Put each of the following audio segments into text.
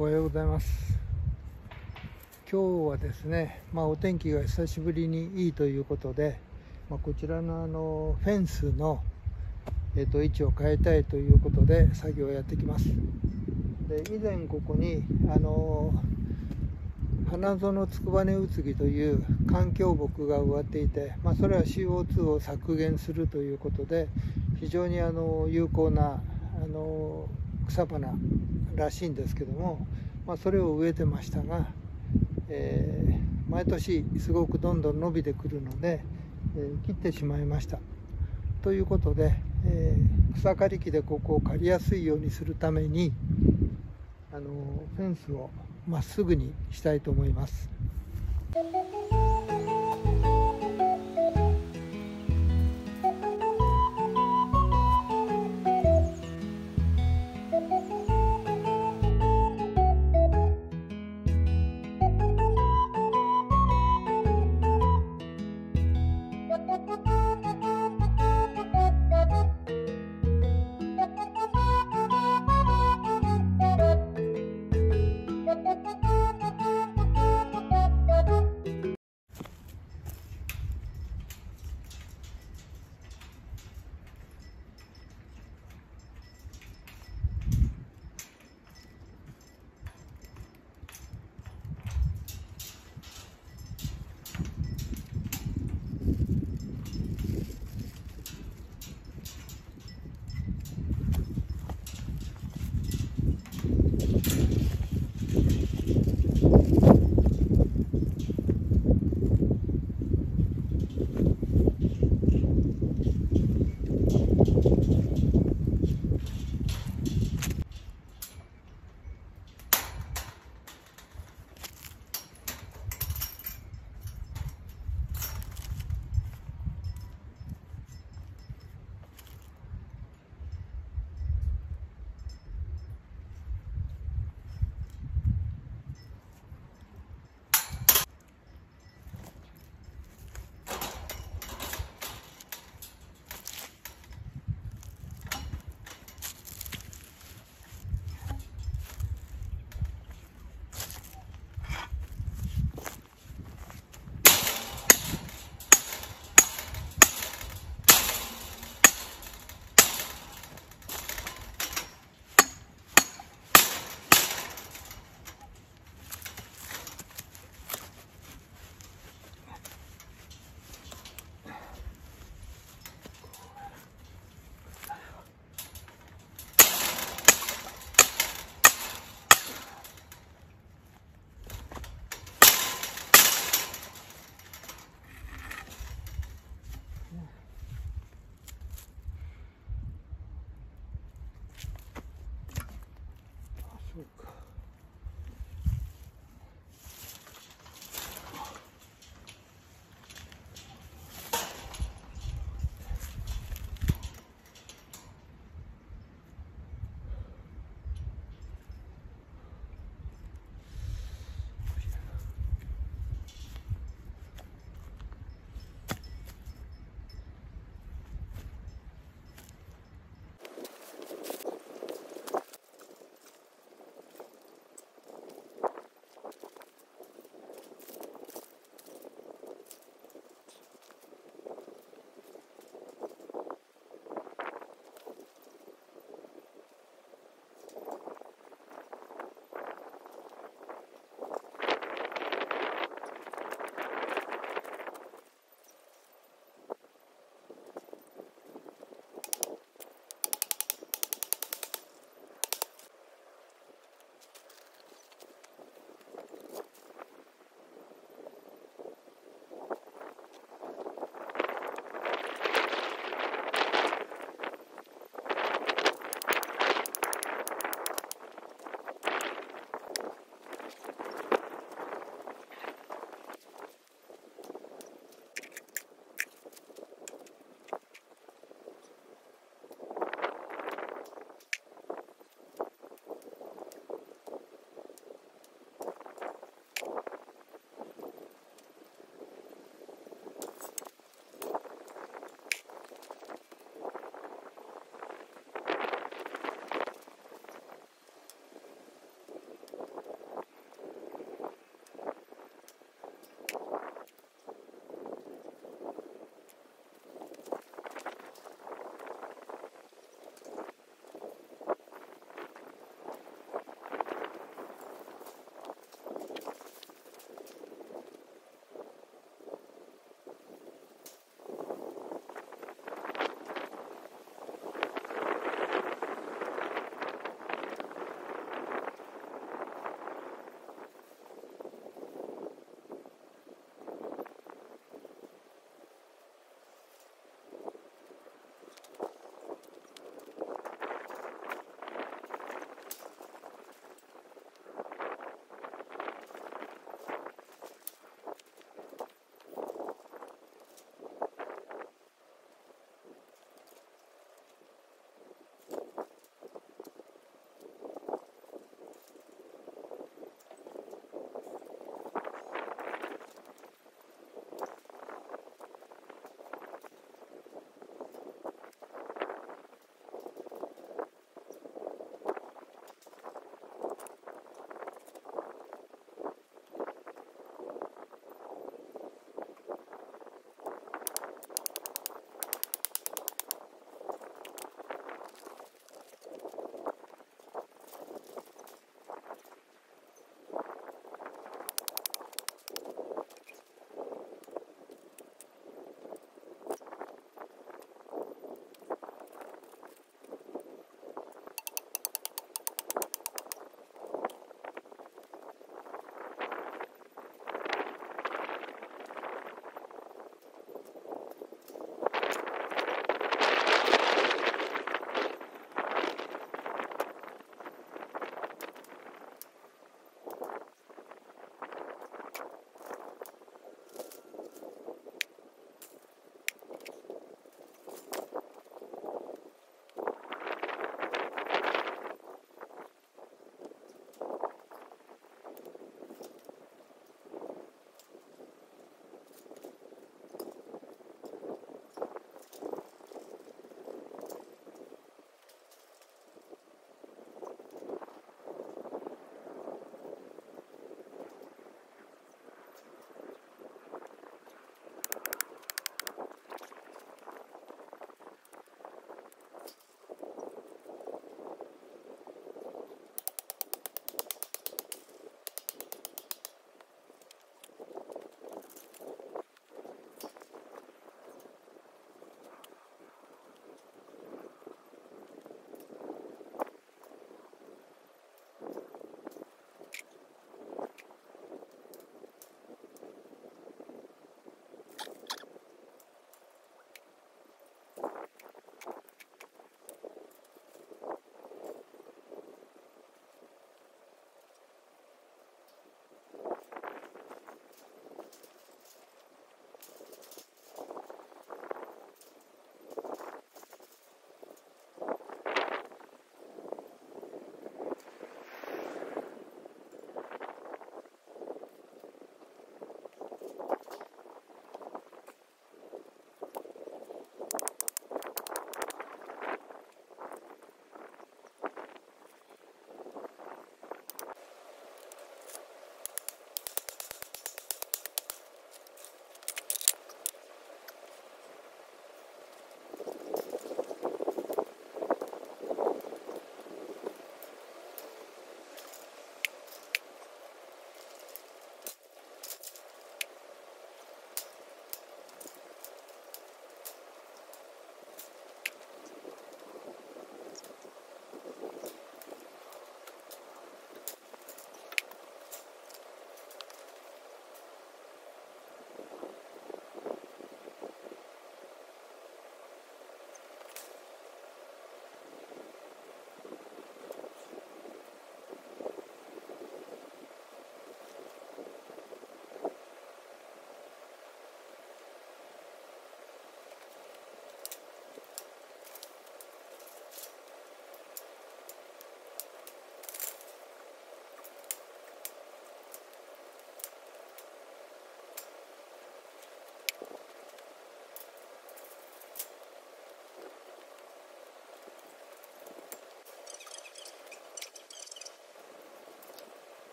おはようございます。今日はですね、まあ、お天気が久しぶりにいいということで、まあ、こちらのあのフェンスの、えー、と位置を変えたいということで作業をやってきます。で以前ここにあの花園つくばねうつぎという環境木が植わっていて、まあ、それは CO2 を削減するということで非常にあの有効なあの草花らしいんですけども、まあ、それを植えてましたが、えー、毎年すごくどんどん伸びてくるので、えー、切ってしまいました。ということで、えー、草刈り機でここを刈りやすいようにするためにあのフェンスをまっすぐにしたいと思います。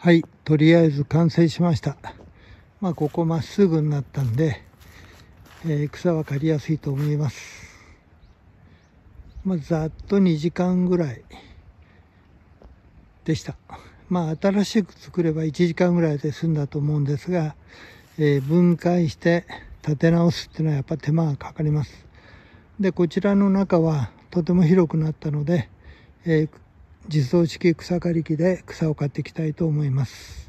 はいとりあえず完成しました。まあここまっすぐになったんで、えー、草は刈りやすいと思います。まあざっと2時間ぐらいでした。まあ新しく作れば1時間ぐらいで済んだと思うんですが、えー、分解して立て直すっていうのはやっぱ手間がかかります。でこちらの中はとても広くなったので、えー、自走式草刈り機で草を刈っていきたいと思います。